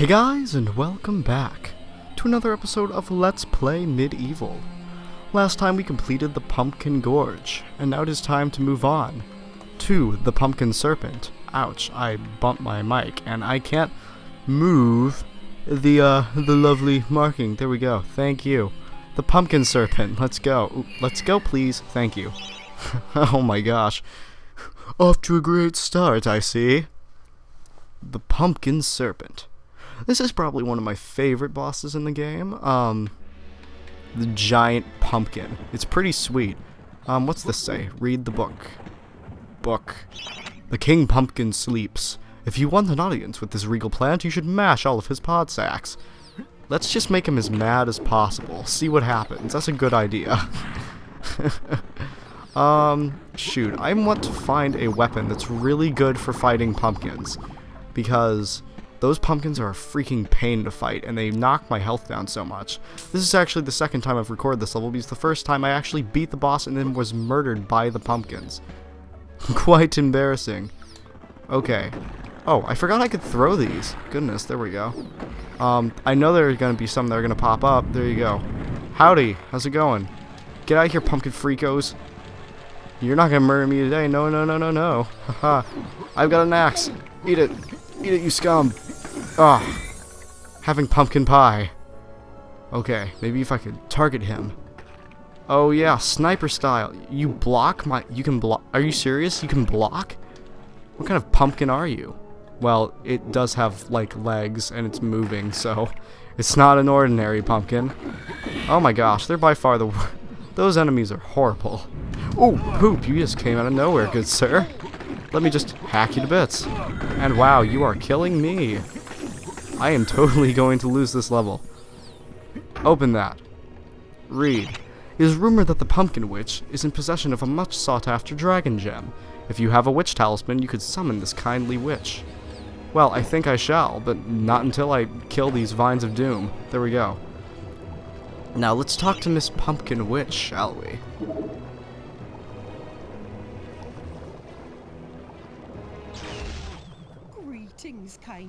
Hey guys, and welcome back to another episode of Let's Play MediEvil. Last time we completed the Pumpkin Gorge, and now it is time to move on to the Pumpkin Serpent. Ouch, I bumped my mic, and I can't move the, uh, the lovely marking. There we go, thank you. The Pumpkin Serpent, let's go. Ooh, let's go, please, thank you. oh my gosh. Off to a great start, I see. The Pumpkin Serpent. This is probably one of my favorite bosses in the game. Um, the giant pumpkin. It's pretty sweet. Um, what's this say? Read the book. Book. The King Pumpkin sleeps. If you want an audience with this regal plant, you should mash all of his pod sacks. Let's just make him as mad as possible. See what happens. That's a good idea. um, shoot. I want to find a weapon that's really good for fighting pumpkins. Because those pumpkins are a freaking pain to fight, and they knock my health down so much. This is actually the second time I've recorded this level, because the first time I actually beat the boss and then was murdered by the pumpkins. Quite embarrassing. Okay. Oh, I forgot I could throw these. Goodness, there we go. Um, I know there are going to be some that are going to pop up. There you go. Howdy, how's it going? Get out of here, pumpkin freakos. You're not going to murder me today. No, no, no, no, no. Haha. I've got an axe. Eat it. Eat it, you scum. Ah. Having pumpkin pie. Okay, maybe if I could target him. Oh yeah, sniper style. You block my... You can block... Are you serious? You can block? What kind of pumpkin are you? Well, it does have, like, legs, and it's moving, so... It's not an ordinary pumpkin. Oh my gosh, they're by far the... Those enemies are horrible. Oh, poop, you just came out of nowhere, good sir. Let me just hack you to bits. And wow, you are killing me. I am totally going to lose this level. Open that. Read. It is rumored that the Pumpkin Witch is in possession of a much sought after dragon gem. If you have a witch talisman, you could summon this kindly witch. Well, I think I shall, but not until I kill these vines of doom. There we go. Now let's talk to Miss Pumpkin Witch, shall we?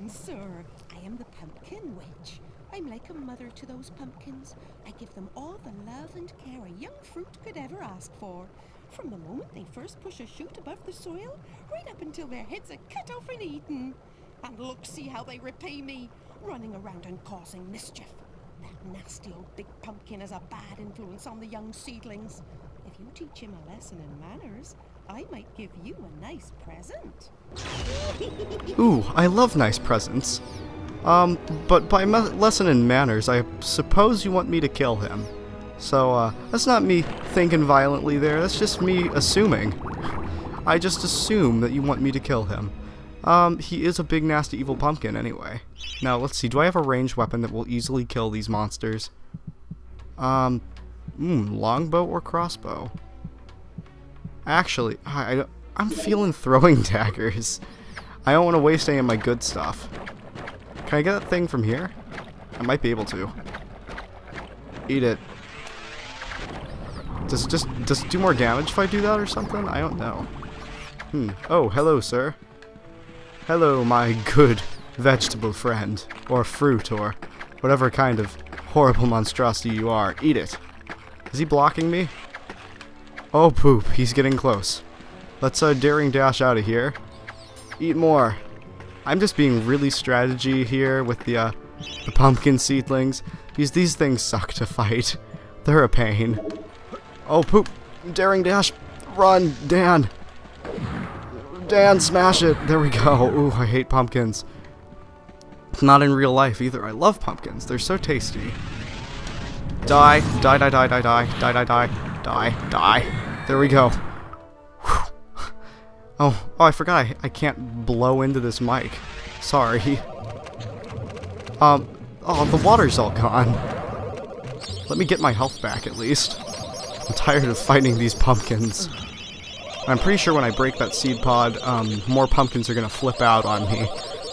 Sir. I am the Pumpkin Witch. I'm like a mother to those pumpkins. I give them all the love and care a young fruit could ever ask for. From the moment they first push a shoot above the soil, right up until their heads are cut off and eaten. And look, see how they repay me, running around and causing mischief. That nasty old big pumpkin has a bad influence on the young seedlings. If you teach him a lesson in manners, I might give you a nice present. Ooh, I love nice presents. Um, but by lesson in manners, I suppose you want me to kill him. So, uh, that's not me thinking violently there, that's just me assuming. I just assume that you want me to kill him. Um, he is a big nasty evil pumpkin anyway. Now, let's see, do I have a ranged weapon that will easily kill these monsters? Um, hmm, longbow or crossbow? Actually, I, I'm feeling throwing daggers. I don't want to waste any of my good stuff. Can I get that thing from here? I might be able to. Eat it. Does just does it do more damage if I do that or something? I don't know. Hmm. Oh, hello, sir. Hello, my good vegetable friend, or fruit, or whatever kind of horrible monstrosity you are. Eat it. Is he blocking me? Oh, poop. He's getting close. Let's uh, daring dash out of here. Eat more. I'm just being really strategy here with the, uh, the pumpkin seedlings. Because these things suck to fight. They're a pain. Oh, poop. Daring dash. Run, Dan. Dan, smash it. There we go. Ooh, I hate pumpkins. Not in real life either. I love pumpkins. They're so tasty. Die. Die, die, die, die, die. Die, die, die. Die, die. There we go. Oh, oh, I forgot I, I can't blow into this mic. Sorry. Um, oh, the water's all gone. Let me get my health back at least. I'm tired of fighting these pumpkins. I'm pretty sure when I break that seed pod, um, more pumpkins are gonna flip out on me.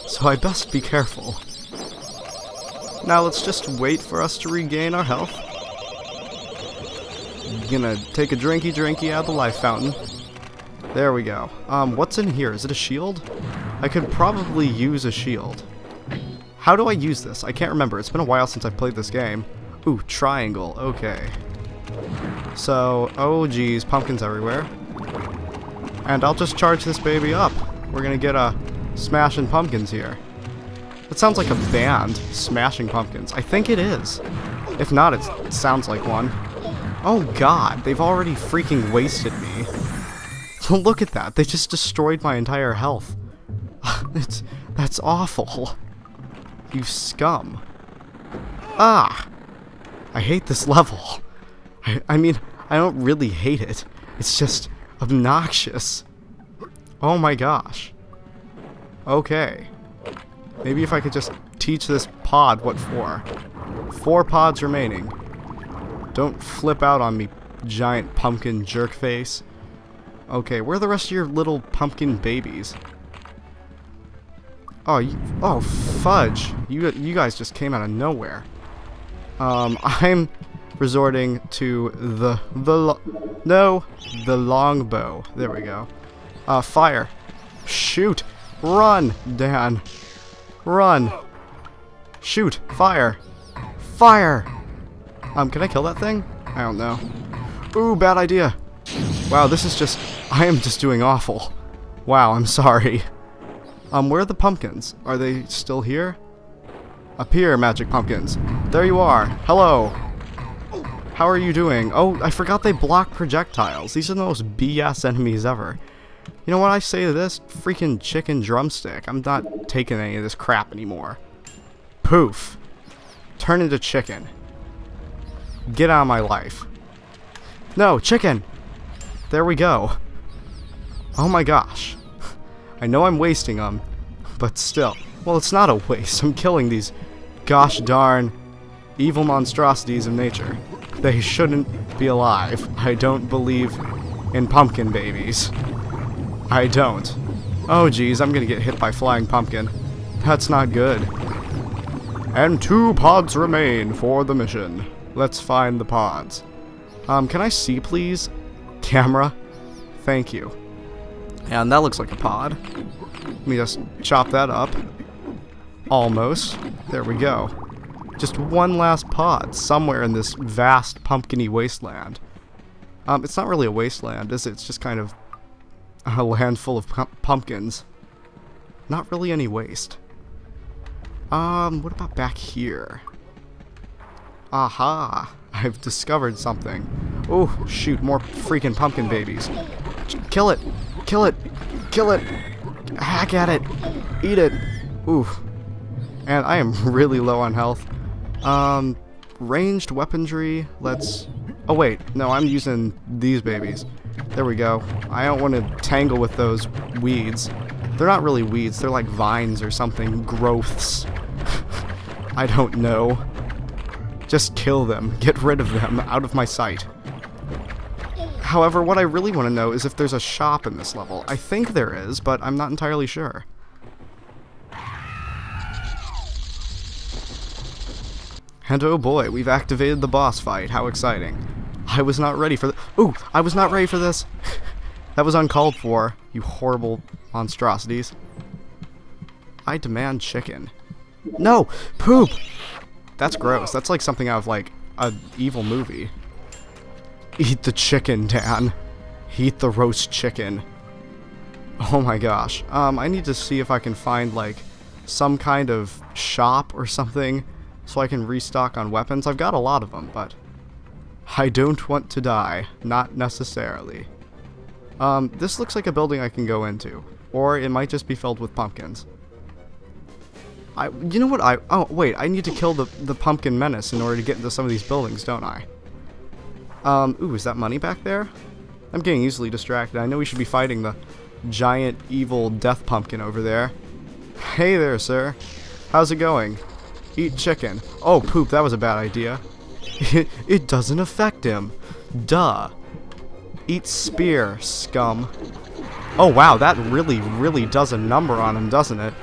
So I best be careful. Now let's just wait for us to regain our health. Gonna take a drinky drinky out of the life fountain. There we go. Um, what's in here? Is it a shield? I could probably use a shield. How do I use this? I can't remember. It's been a while since I've played this game. Ooh, triangle. Okay. So, oh geez, pumpkins everywhere. And I'll just charge this baby up. We're gonna get a smashing pumpkins here. Sounds like a band, Smashing Pumpkins. I think it is. If not, it sounds like one. Oh god, they've already freaking wasted me. Look at that, they just destroyed my entire health. it's, that's awful. You scum. Ah! I hate this level. I, I mean, I don't really hate it. It's just obnoxious. Oh my gosh. Okay. Maybe if I could just teach this pod what for. Four pods remaining. Don't flip out on me, giant pumpkin jerk face. Okay, where are the rest of your little pumpkin babies? Oh, you, oh, fudge. You, you guys just came out of nowhere. Um, I'm resorting to the, the, no, the longbow. There we go. Uh, fire. Shoot. Run, Dan. Run. Shoot. Fire. Fire! Um, can I kill that thing? I don't know. Ooh, bad idea. Wow, this is just... I am just doing awful. Wow, I'm sorry. Um, where are the pumpkins? Are they still here? Appear, magic pumpkins. There you are. Hello. How are you doing? Oh, I forgot they block projectiles. These are the most BS enemies ever. You know what I say to this? Freaking chicken drumstick. I'm not taking any of this crap anymore. Poof. Turn into chicken. Get out of my life. No, chicken! There we go. Oh my gosh. I know I'm wasting them, but still. Well, it's not a waste. I'm killing these gosh darn evil monstrosities of nature. They shouldn't be alive. I don't believe in pumpkin babies. I don't. Oh geez, I'm gonna get hit by flying pumpkin. That's not good. And two pods remain for the mission. Let's find the pods. Um, can I see please? Camera? Thank you. And that looks like a pod. Let me just chop that up. Almost. There we go. Just one last pod somewhere in this vast pumpkiny wasteland. Um, it's not really a wasteland, is it? It's just kind of a land full of pumpkins. Not really any waste. Um, what about back here? Aha! I've discovered something. Oh, shoot, more freaking pumpkin babies. Kill it! Kill it! Kill it! Hack at it! Eat it! Ooh. And I am really low on health. Um, ranged weaponry, let's... Oh wait, no, I'm using these babies. There we go. I don't want to tangle with those weeds. They're not really weeds, they're like vines or something. Growths. I don't know. Just kill them. Get rid of them out of my sight. However, what I really want to know is if there's a shop in this level. I think there is, but I'm not entirely sure. And oh boy, we've activated the boss fight. How exciting. I was not ready for the- Ooh! I was not ready for this! that was uncalled for, you horrible monstrosities. I demand chicken. No! Poop! That's gross. That's like something out of, like, an evil movie. Eat the chicken, Dan. Eat the roast chicken. Oh my gosh. Um, I need to see if I can find, like, some kind of shop or something so I can restock on weapons. I've got a lot of them, but I don't want to die. Not necessarily. Um, this looks like a building I can go into. Or it might just be filled with pumpkins. I, you know what I, oh wait, I need to kill the, the pumpkin menace in order to get into some of these buildings, don't I? Um, ooh, is that money back there? I'm getting easily distracted. I know we should be fighting the giant evil death pumpkin over there. Hey there, sir. How's it going? Eat chicken. Oh, poop, that was a bad idea. It, doesn't affect him. Duh. Eat spear, scum. Oh wow, that really, really does a number on him, doesn't it?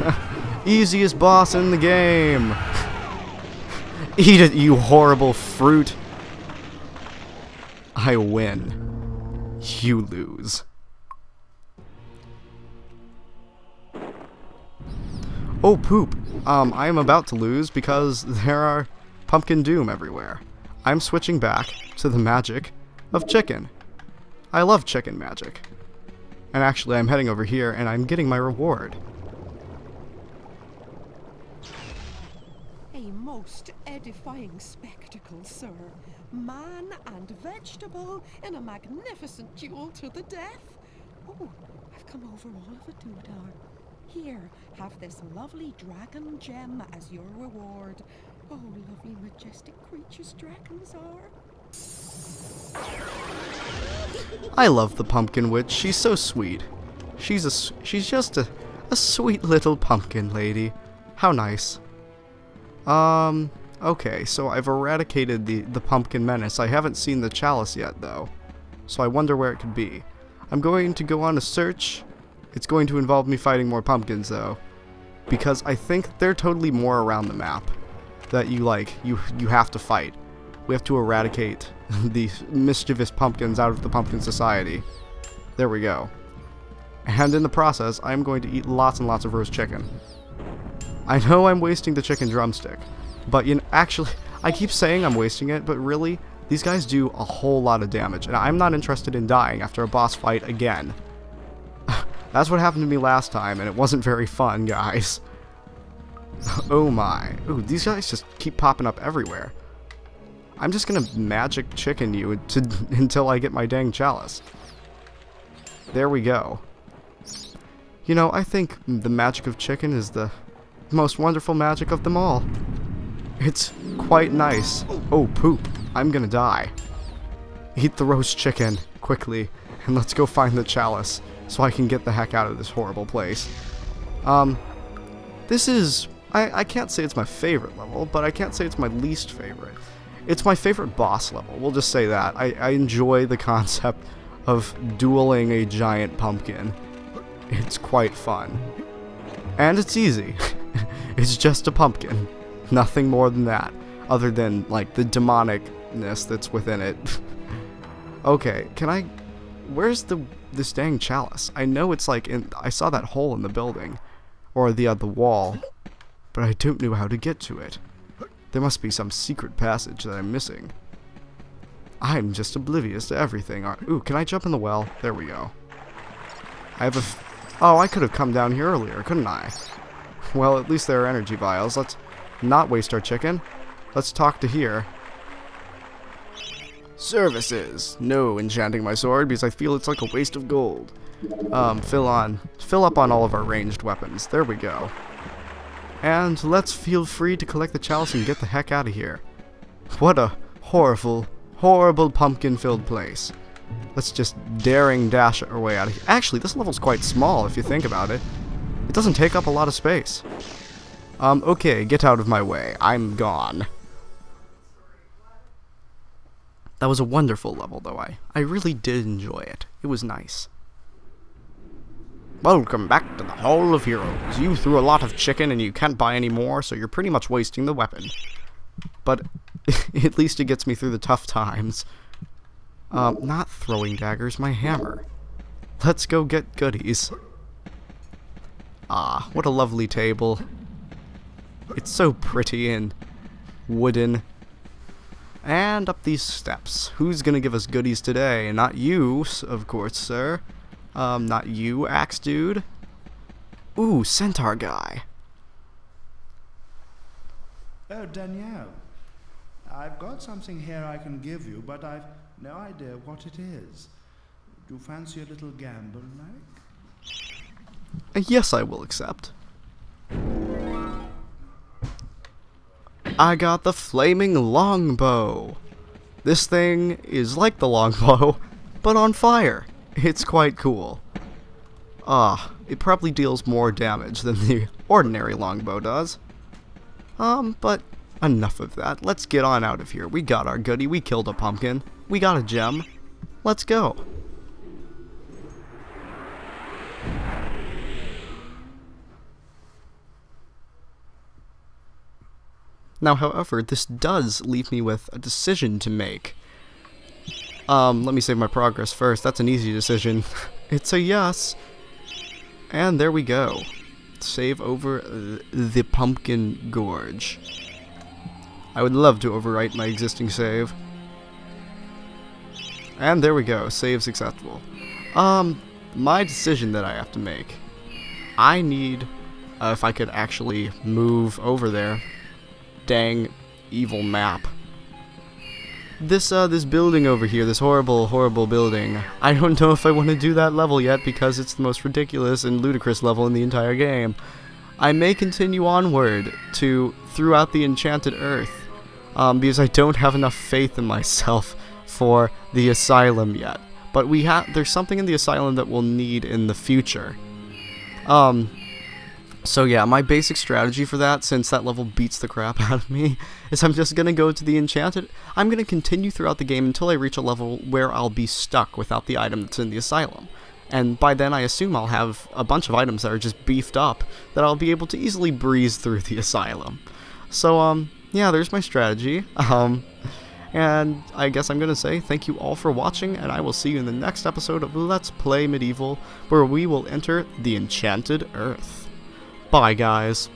Easiest boss in the game. Eat it, you horrible fruit. I win. You lose. Oh, poop. um, I am about to lose because there are pumpkin doom everywhere. I'm switching back to the magic of chicken. I love chicken magic. And actually, I'm heading over here and I'm getting my reward. A most edifying spectacle, sir. Man and vegetable in a magnificent duel to the death. Oh, I've come over all of a doodar. Here, have this lovely dragon gem as your reward. Oh, lovely, majestic creatures dragons are. I love the pumpkin witch. She's so sweet. She's a she's just a a sweet little pumpkin lady. How nice. Um okay, so I've eradicated the the pumpkin menace. I haven't seen the chalice yet though. So I wonder where it could be. I'm going to go on a search. It's going to involve me fighting more pumpkins though because I think they're totally more around the map that you like you you have to fight. We have to eradicate the mischievous pumpkins out of the pumpkin society. There we go. And in the process, I'm going to eat lots and lots of roast chicken. I know I'm wasting the chicken drumstick, but you know, actually, I keep saying I'm wasting it, but really, these guys do a whole lot of damage, and I'm not interested in dying after a boss fight again. That's what happened to me last time, and it wasn't very fun, guys. oh my. Ooh, these guys just keep popping up everywhere. I'm just gonna magic chicken you to, until I get my dang chalice. There we go. You know, I think the magic of chicken is the most wonderful magic of them all. It's quite nice. Oh, poop. I'm gonna die. Eat the roast chicken, quickly, and let's go find the chalice, so I can get the heck out of this horrible place. Um, this is... I, I can't say it's my favorite level, but I can't say it's my least favorite. It's my favorite boss level, we'll just say that. I, I enjoy the concept of dueling a giant pumpkin. It's quite fun. And it's easy. it's just a pumpkin. Nothing more than that, other than, like, the demonicness that's within it. okay, can I... Where's the this dang chalice? I know it's like in... I saw that hole in the building. Or the, uh, the wall. But I don't know how to get to it. There must be some secret passage that I'm missing. I'm just oblivious to everything. Ooh, can I jump in the well? There we go. I have a... oh, I could have come down here earlier, couldn't I? Well, at least there are energy vials. Let's not waste our chicken. Let's talk to here. Services. No enchanting my sword because I feel it's like a waste of gold. Um, fill on, fill up on all of our ranged weapons. There we go. And let's feel free to collect the chalice and get the heck out of here. What a horrible, horrible pumpkin-filled place. Let's just daring dash our way out of here. Actually, this level's quite small if you think about it. It doesn't take up a lot of space. Um, okay, get out of my way. I'm gone. That was a wonderful level, though. I, I really did enjoy it. It was nice. Welcome back to the Hall of Heroes. You threw a lot of chicken and you can't buy any more, so you're pretty much wasting the weapon. But at least it gets me through the tough times. Um, not throwing daggers, my hammer. Let's go get goodies. Ah, what a lovely table. It's so pretty and wooden. And up these steps. Who's gonna give us goodies today? Not you, of course, sir. Um, not you, Axe Dude. Ooh, Centaur Guy. Oh, Danielle. I've got something here I can give you, but I've no idea what it is. Do you fancy a little gamble, like? Uh, yes, I will accept. I got the flaming longbow. This thing is like the longbow, but on fire. It's quite cool. Ah, it probably deals more damage than the ordinary longbow does. Um, but enough of that. Let's get on out of here. We got our goodie. We killed a pumpkin. We got a gem. Let's go. Now, however, this does leave me with a decision to make. Um, let me save my progress first. That's an easy decision. it's a yes. And there we go. save over uh, the Pumpkin Gorge. I would love to overwrite my existing save. And there we go, save successful. Um, my decision that I have to make. I need, uh, if I could actually move over there. Dang, evil map. This, uh, this building over here, this horrible, horrible building. I don't know if I want to do that level yet because it's the most ridiculous and ludicrous level in the entire game. I may continue onward to throughout the Enchanted Earth, um, because I don't have enough faith in myself for the asylum yet. But we have there's something in the asylum that we'll need in the future. Um, so yeah, my basic strategy for that, since that level beats the crap out of me, is I'm just gonna go to the Enchanted. I'm gonna continue throughout the game until I reach a level where I'll be stuck without the item that's in the Asylum. And by then I assume I'll have a bunch of items that are just beefed up that I'll be able to easily breeze through the Asylum. So, um, yeah, there's my strategy. Um, and I guess I'm gonna say thank you all for watching, and I will see you in the next episode of Let's Play MediEvil, where we will enter the Enchanted Earth. Bye, guys.